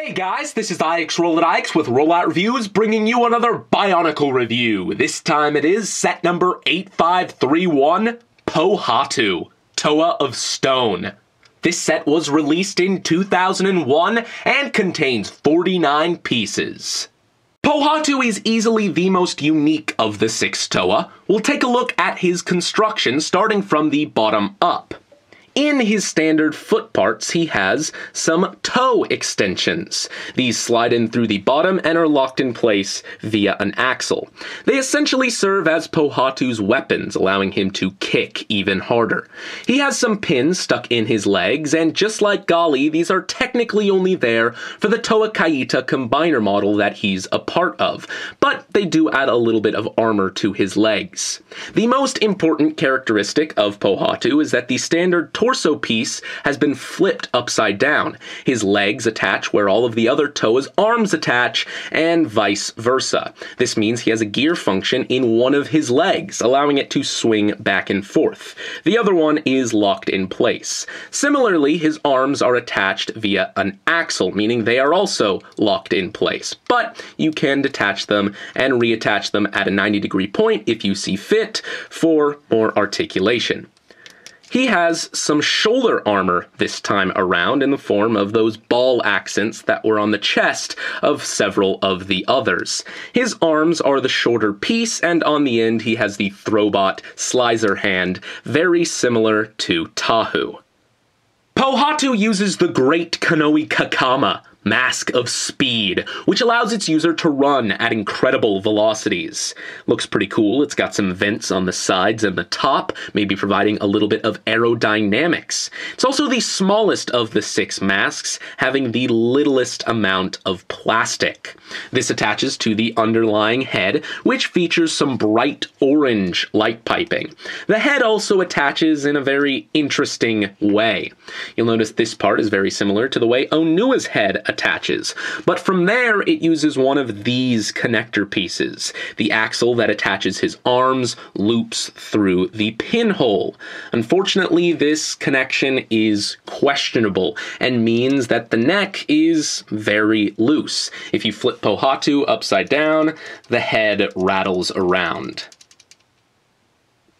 Hey guys, this is IXRolloutIX with Rollout Reviews bringing you another Bionicle review. This time it is set number 8531 Pohatu, Toa of Stone. This set was released in 2001 and contains 49 pieces. Pohatu is easily the most unique of the six Toa. We'll take a look at his construction starting from the bottom up. In his standard foot parts, he has some toe extensions. These slide in through the bottom and are locked in place via an axle. They essentially serve as Pohatu's weapons, allowing him to kick even harder. He has some pins stuck in his legs, and just like Gali, these are technically only there for the Toa Kaita combiner model that he's a part of, but they do add a little bit of armor to his legs. The most important characteristic of Pohatu is that the standard torso piece has been flipped upside down. His legs attach where all of the other Toa's arms attach, and vice versa. This means he has a gear function in one of his legs, allowing it to swing back and forth. The other one is locked in place. Similarly, his arms are attached via an axle, meaning they are also locked in place. But you can detach them and reattach them at a 90 degree point if you see fit for more articulation. He has some shoulder armor this time around in the form of those ball accents that were on the chest of several of the others. His arms are the shorter piece, and on the end he has the Throwbot Slicer hand, very similar to Tahu. Pohatu uses the Great Kanohi Kakama, Mask of Speed, which allows its user to run at incredible velocities. Looks pretty cool. It's got some vents on the sides and the top, maybe providing a little bit of aerodynamics. It's also the smallest of the six masks, having the littlest amount of plastic. This attaches to the underlying head, which features some bright orange light piping. The head also attaches in a very interesting way. You'll notice this part is very similar to the way Onua's head attaches attaches. But from there, it uses one of these connector pieces. The axle that attaches his arms loops through the pinhole. Unfortunately, this connection is questionable and means that the neck is very loose. If you flip Pohatu upside down, the head rattles around.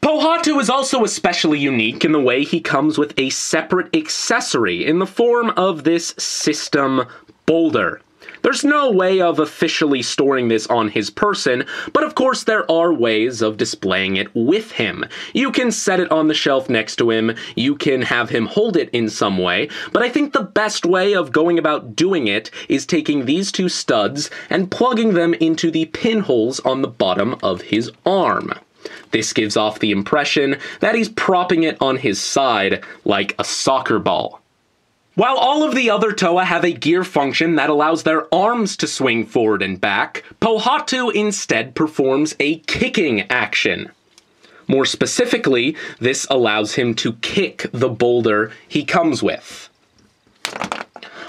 Pohatu is also especially unique in the way he comes with a separate accessory in the form of this system boulder. There's no way of officially storing this on his person, but of course there are ways of displaying it with him. You can set it on the shelf next to him, you can have him hold it in some way, but I think the best way of going about doing it is taking these two studs and plugging them into the pinholes on the bottom of his arm. This gives off the impression that he's propping it on his side like a soccer ball. While all of the other Toa have a gear function that allows their arms to swing forward and back, Pohatu instead performs a kicking action. More specifically, this allows him to kick the boulder he comes with.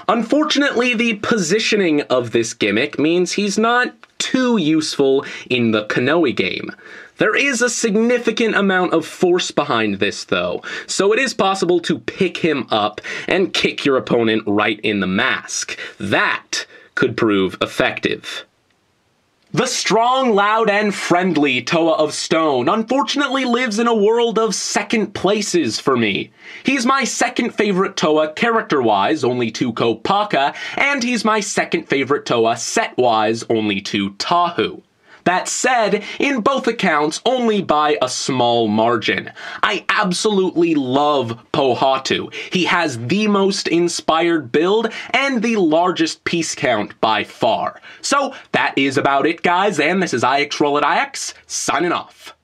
Unfortunately, the positioning of this gimmick means he's not too useful in the Kanohi game. There is a significant amount of force behind this, though, so it is possible to pick him up and kick your opponent right in the mask. That could prove effective. The strong, loud, and friendly Toa of Stone unfortunately lives in a world of second places for me. He's my second favorite Toa character-wise, only to Kopaka, and he's my second favorite Toa set-wise, only to Tahu. That said, in both accounts, only by a small margin. I absolutely love Pohatu. He has the most inspired build and the largest piece count by far. So that is about it, guys, and this is IXRolloutIX, signing off.